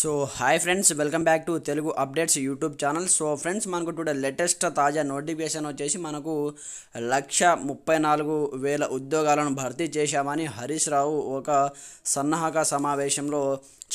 So hi friends welcome back to Telugu updates YouTube channel so friends మనకు today latest తాజా notification వచ్చేసి మనకు లక్ష ముప్పై నాలుగు వేల ఉద్యోగాలను భర్తీ చేశామని హరీష్ రావు ఒక సన్నాహక సమావేశంలో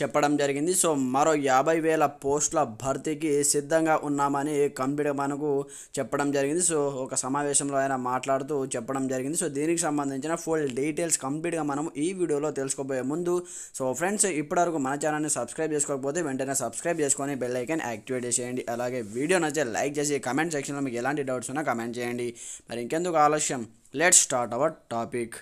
చెప్పడం జరిగింది. సో మరో యాభై వేల పోస్టుల భర్తీకి సిద్ధంగా ఉన్నామని కంప్యూటర్ మనకు చెప్పడం జరిగింది. సో ఒక సమావేశంలో ఆయన మాట్లాడుతూ చెప్పడం జరిగింది. సో దీనికి సంబంధించిన ఫుల్ డీటెయిల్స్ కంప్లీట్గా మనం ఈ వీడియోలో తెలుసుకోబోయే ముందు సో ఫ్రెండ్స్ ఇప్పటివరకు మన ఛానల్ని సబ్స్క్రైబ్ చేసుకోకపోతే వెంటనే సబ్స్క్రైబ్ చేసుకొని బెల్ ఐకాన్ యాక్టివేట్ చేసేయండి. అలాగే వీడియో నచ్చే లైక్ చేసి కమెంట్ సెక్షన్లో మీకు ఎలాంటి డౌట్స్ ఉన్నా కమెంట్ చేయండి. మరి ఇంకెందుకు ఆలస్యం? Let start our topic.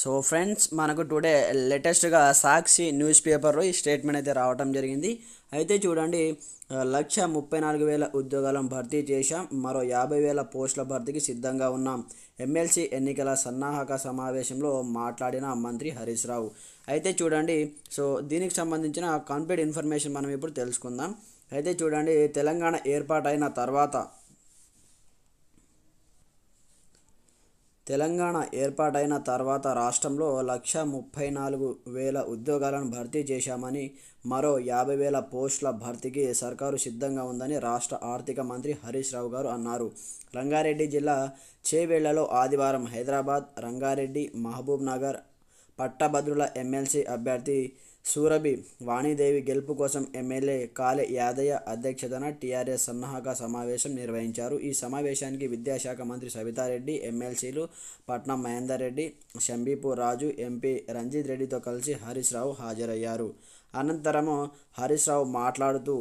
So friends మనకు టుడే లేటెస్ట్గా సాక్షి న్యూస్ పేపర్లో ఈ స్టేట్మెంట్ అయితే రావడం జరిగింది. అయితే చూడండి లక్ష ముప్పై నాలుగు వేల ఉద్యోగాలను భర్తీ చేశాం. మరో యాభై వేల పోస్టుల భర్తీకి సిద్ధంగా ఉన్నాం. ఎమ్మెల్సీ ఎన్నికల సన్నాహక సమావేశంలో మాట్లాడిన మంత్రి హరీష్ రావు. అయితే చూడండి సో దీనికి సంబంధించిన కంప్లీట్ ఇన్ఫర్మేషన్ మనం ఇప్పుడు తెలుసుకుందాం. అయితే చూడండి తెలంగాణ ఏర్పాటైన తర్వాత తెలంగాణ ఏర్పాటైన తర్వాత రాష్ట్రంలో లక్ష ముప్పై నాలుగు వేల ఉద్యోగాలను భర్తీ చేశామని మరో యాభై వేల పోస్టుల భర్తీకి సర్కారు సిద్ధంగా ఉందని రాష్ట్ర ఆర్థిక మంత్రి హరీష్ రావు గారు అన్నారు. రంగారెడ్డి జిల్లా చేవేళ్ళలో ఆదివారం హైదరాబాద్ రంగారెడ్డి మహబూబ్ నగర్ పట్టభద్రుల ఎమ్మెల్సీ అభ్యర్థి సూరభి వాణిదేవి గెలుపు కోసం ఎమ్మెల్యే కాలే యాదయ్య అధ్యక్షతన టీఆర్ఎస్ సన్నాహక సమావేశం నిర్వహించారు. ఈ సమావేశానికి విద్యాశాఖ మంత్రి సవితారెడ్డి ఎమ్మెల్సీలు పట్నం మహేందర్ రెడ్డి శంబీపూర్ రాజు ఎంపీ రంజిత్ రెడ్డితో కలిసి హరీష్ రావు హాజరయ్యారు. అనంతరము హరీష్ రావు మాట్లాడుతూ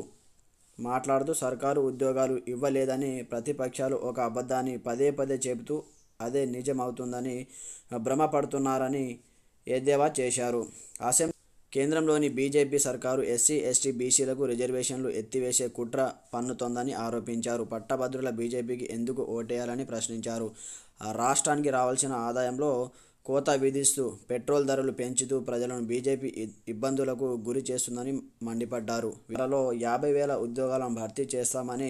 మాట్లాడుతూ సర్కారు ఉద్యోగాలు ఇవ్వలేదని ప్రతిపక్షాలు ఒక అబద్ధాన్ని పదే పదే చెబుతూ అదే నిజమవుతుందని భ్రమపడుతున్నారని ఎద్దేవా చేశారు. అసెంబ్లీ కేంద్రంలోని బీజేపీ సర్కారు ఎస్సీ ఎస్టీ బీసీలకు రిజర్వేషన్లు ఎత్తివేసే కుట్ర పన్నుతోందని ఆరోపించారు. పట్టభద్రుల బీజేపీకి ఎందుకు ఓటేయాలని ప్రశ్నించారు. రాష్ట్రానికి రావాల్సిన ఆదాయంలో కోత విధిస్తూ పెట్రోల్ ధరలు పెంచుతూ ప్రజలను బీజేపీ ఇబ్బందులకు గురి చేస్తుందని మండిపడ్డారు. వీళ్ళలో యాభై వేల ఉద్యోగాలను భర్తీ చేస్తామని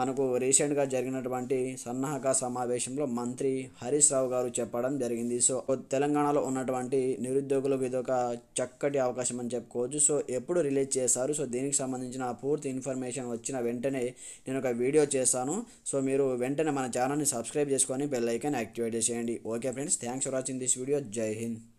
మనకు రీసెంట్గా జరిగినటువంటి సన్నాహక సమావేశంలో మంత్రి హరీష్ రావు గారు చెప్పడం జరిగింది. సో తెలంగాణలో ఉన్నటువంటి నిరుద్యోగులకు ఇది ఒక చక్కటి అవకాశం అని చెప్పుకోవచ్చు. సో ఎప్పుడు రిలీజ్ చేశారు? సో దీనికి సంబంధించిన పూర్తి ఇన్ఫర్మేషన్ వచ్చిన వెంటనే నేను ఒక వీడియో చేస్తాను. సో మీరు వెంటనే మన ఛానల్ని సబ్స్క్రైబ్ చేసుకొని బెల్ ఐకాన్ యాక్టివేట్ చేసేయండి. Okay friends thanks for watching this video. जय हिंद।